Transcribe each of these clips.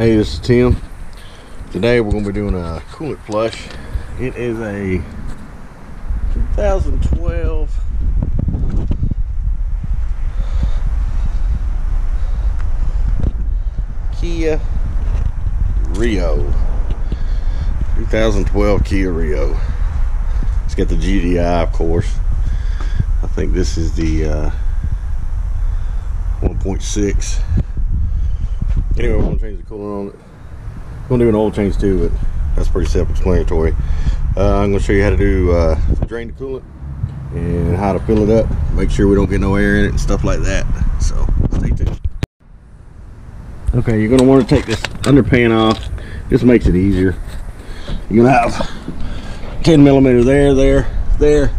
Hey, this is Tim. Today we're going to be doing a coolant flush. It is a 2012 Kia Rio. 2012 Kia Rio. It's got the GDI, of course. I think this is the uh, 1.6 Anyway, we're gonna change the coolant on it. We're gonna do an oil change too, but that's pretty self-explanatory. Uh, I'm gonna show you how to do uh, drain the coolant and how to fill it up. Make sure we don't get no air in it and stuff like that. So stay tuned. Okay, you're gonna want to take this underpan off. This makes it easier. You're gonna have 10 millimeter there, there, there,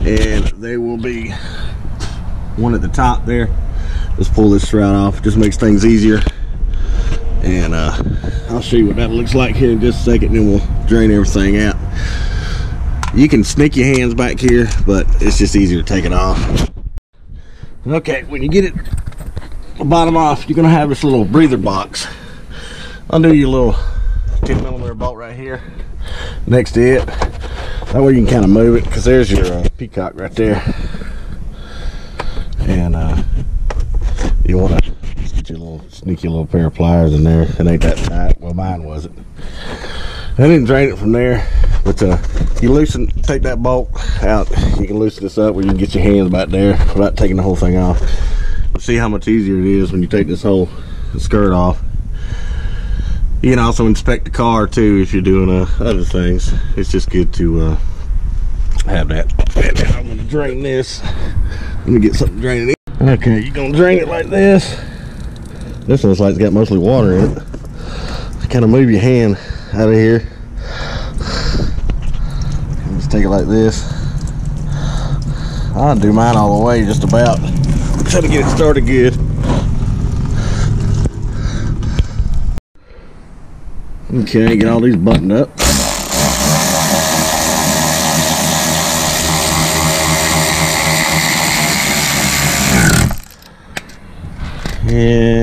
and they will be one at the top there. Just pull this shroud off. Just makes things easier and uh, I'll show you what that looks like here in just a second then we'll drain everything out. You can sneak your hands back here but it's just easier to take it off. Okay when you get it the bottom off you're gonna have this little breather box. Undo your little 10 millimeter bolt right here next to it. That way you can kind of move it because there's your uh, petcock right there. And uh, you want to your little sneaky little pair of pliers in there. It ain't that tight. Well, mine wasn't. I didn't drain it from there, but uh, you loosen, take that bolt out. You can loosen this up where you can get your hands about there without taking the whole thing off. See how much easier it is when you take this whole skirt off. You can also inspect the car too if you're doing uh, other things. It's just good to uh, have that. I'm gonna drain this. Let me get something draining. Okay, you're gonna drain it like this. This looks like it's got mostly water in it. Kind of move your hand out of here. Just take it like this. I'll do mine all the way just about. Try to get it started good. Okay, get all these buttoned up. then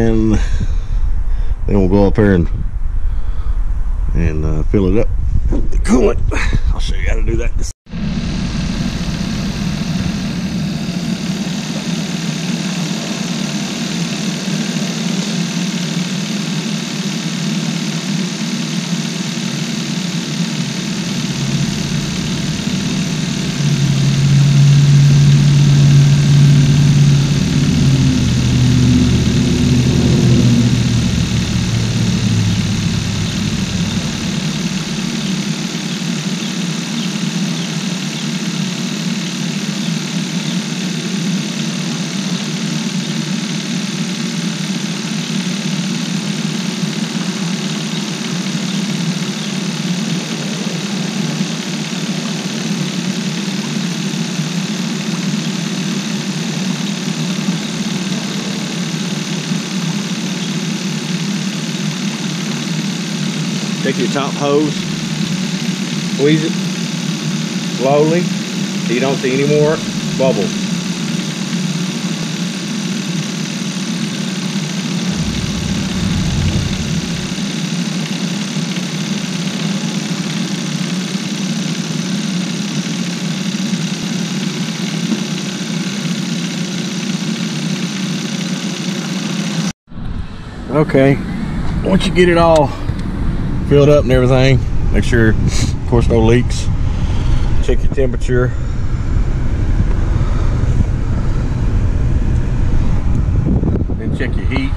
we'll go up here and and uh, fill it up. The coolant I'll show you how to do that Take your top hose, squeeze it slowly so you don't see any more bubbles. Okay, once you get it all filled up and everything. Make sure, of course, no leaks. Check your temperature. Then check your heat.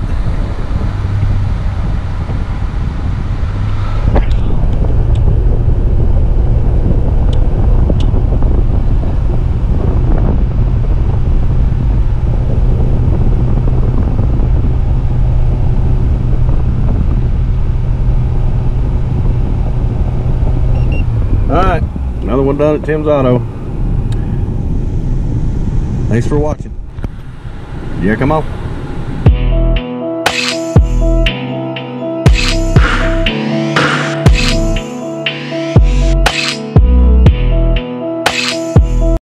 Another one done at Tim's Auto. Thanks for watching. Yeah, come on.